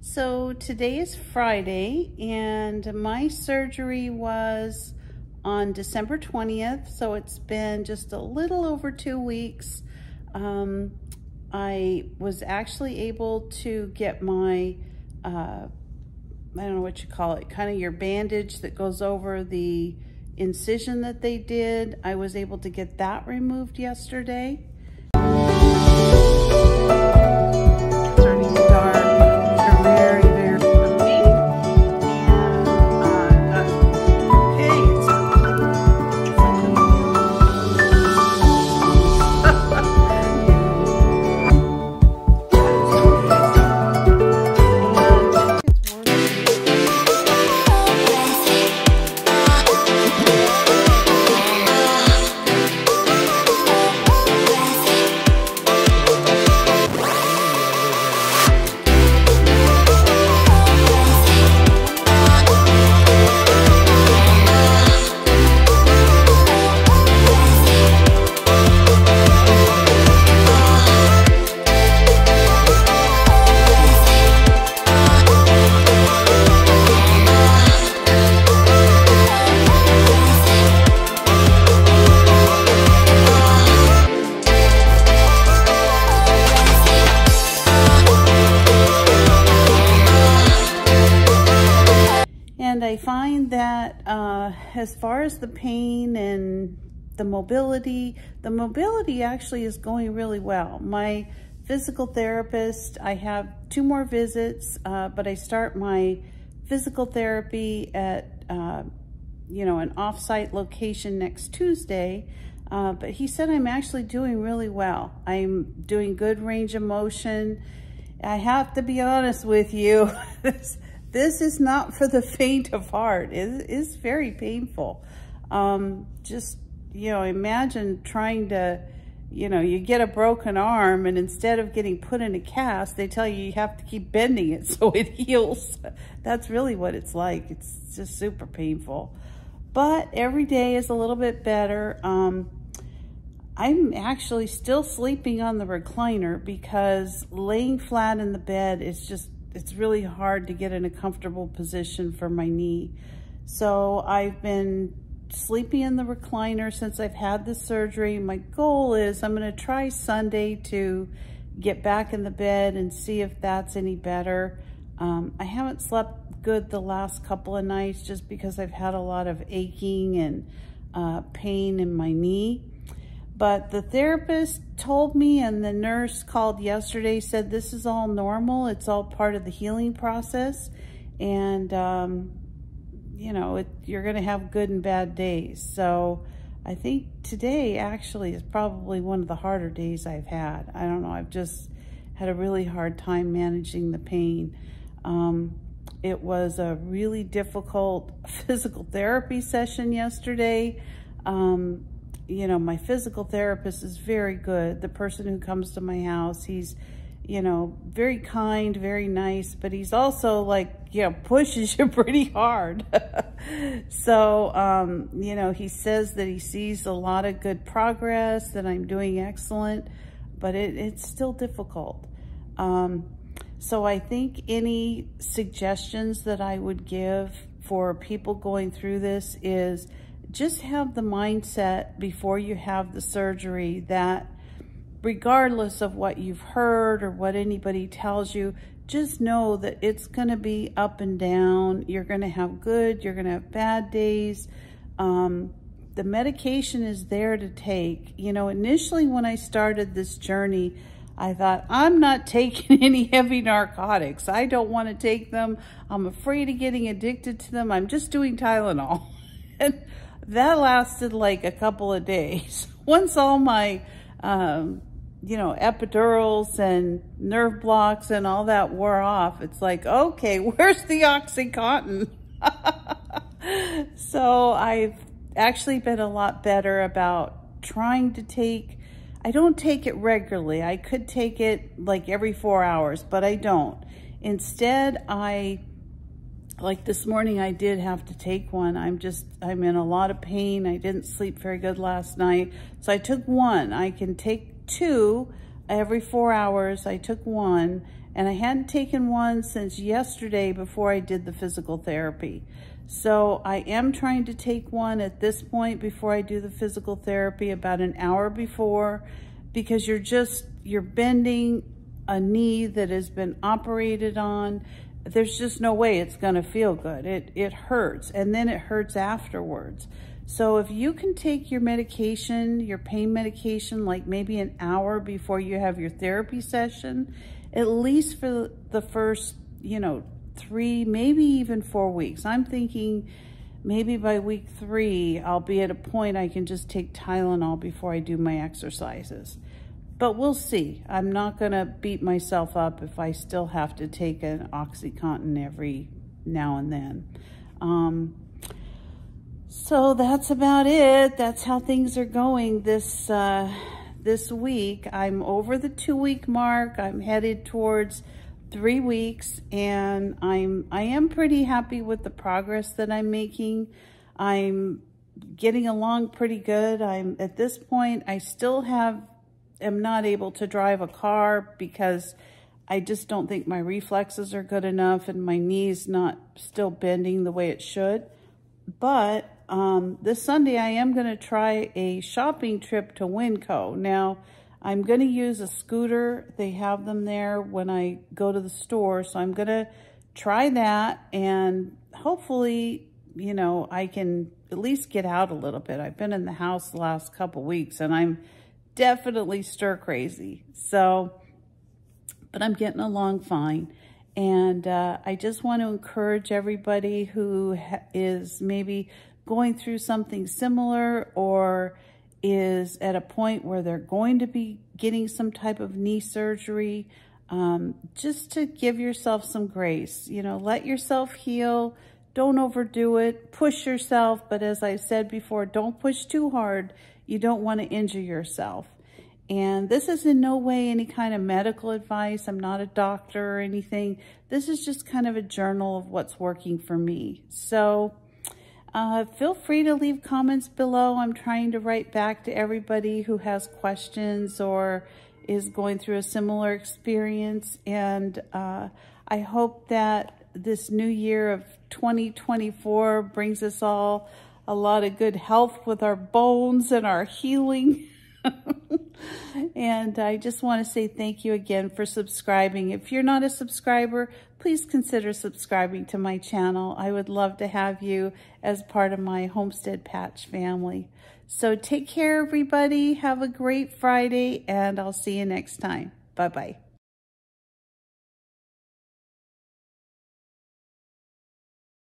So today is Friday and my surgery was on December 20th. So it's been just a little over two weeks. Um, I was actually able to get my, uh, I don't know what you call it, kind of your bandage that goes over the incision that they did. I was able to get that removed yesterday. I find that uh, as far as the pain and the mobility, the mobility actually is going really well. My physical therapist, I have two more visits, uh, but I start my physical therapy at, uh, you know, an off-site location next Tuesday. Uh, but he said I'm actually doing really well. I'm doing good range of motion. I have to be honest with you. is not for the faint of heart. It is very painful. Um, just, you know, imagine trying to, you know, you get a broken arm and instead of getting put in a cast, they tell you you have to keep bending it so it heals. That's really what it's like. It's just super painful. But every day is a little bit better. Um, I'm actually still sleeping on the recliner because laying flat in the bed is just it's really hard to get in a comfortable position for my knee. So I've been sleeping in the recliner since I've had the surgery. My goal is I'm gonna try Sunday to get back in the bed and see if that's any better. Um, I haven't slept good the last couple of nights just because I've had a lot of aching and uh, pain in my knee. But the therapist told me and the nurse called yesterday, said this is all normal. It's all part of the healing process. And, um, you know, it, you're going to have good and bad days. So I think today actually is probably one of the harder days I've had. I don't know. I've just had a really hard time managing the pain. Um, it was a really difficult physical therapy session yesterday. Um, you know, my physical therapist is very good. The person who comes to my house, he's, you know, very kind, very nice, but he's also like, you know, pushes you pretty hard. so, um, you know, he says that he sees a lot of good progress, that I'm doing excellent, but it, it's still difficult. Um, so I think any suggestions that I would give for people going through this is just have the mindset before you have the surgery that regardless of what you've heard or what anybody tells you, just know that it's going to be up and down. You're going to have good, you're going to have bad days. Um, the medication is there to take. You know, initially when I started this journey, I thought, I'm not taking any heavy narcotics. I don't want to take them. I'm afraid of getting addicted to them. I'm just doing Tylenol. and that lasted like a couple of days. Once all my, um, you know, epidurals and nerve blocks and all that wore off, it's like, okay, where's the Oxycontin? so I've actually been a lot better about trying to take, I don't take it regularly. I could take it like every four hours, but I don't. Instead, I like this morning I did have to take one. I'm just, I'm in a lot of pain. I didn't sleep very good last night. So I took one. I can take two every four hours. I took one And I hadn't taken one since yesterday before I did the physical therapy. So I am trying to take one at this point before I do the physical therapy about an hour before because you're just, you're bending a knee that has been operated on. There's just no way it's gonna feel good. It, it hurts and then it hurts afterwards. So if you can take your medication, your pain medication, like maybe an hour before you have your therapy session, at least for the first, you know, three, maybe even four weeks. I'm thinking maybe by week three, I'll be at a point I can just take Tylenol before I do my exercises. But we'll see. I'm not going to beat myself up if I still have to take an OxyContin every now and then. Um, so that's about it. That's how things are going this uh, this week. I'm over the two week mark. I'm headed towards three weeks and I'm I am pretty happy with the progress that I'm making. I'm getting along pretty good. I'm at this point I still have am not able to drive a car because I just don't think my reflexes are good enough and my knees not still bending the way it should. But um, this Sunday I am going to try a shopping trip to Winco. Now, I'm going to use a scooter. They have them there when I go to the store. So I'm going to try that and hopefully, you know, I can at least get out a little bit. I've been in the house the last couple weeks and I'm definitely stir crazy. So, but I'm getting along fine. And uh, I just want to encourage everybody who is maybe going through something similar or is at a point where they're going to be getting some type of knee surgery, um, just to give yourself some grace. You know, let yourself heal. Don't overdo it. Push yourself. But as I said before, don't push too hard. You don't want to injure yourself. And this is in no way any kind of medical advice. I'm not a doctor or anything. This is just kind of a journal of what's working for me. So uh, feel free to leave comments below. I'm trying to write back to everybody who has questions or is going through a similar experience. And uh, I hope that this new year of 2024 brings us all a lot of good health with our bones and our healing. and I just want to say thank you again for subscribing. If you're not a subscriber, please consider subscribing to my channel. I would love to have you as part of my Homestead Patch family. So take care, everybody. Have a great Friday, and I'll see you next time. Bye-bye.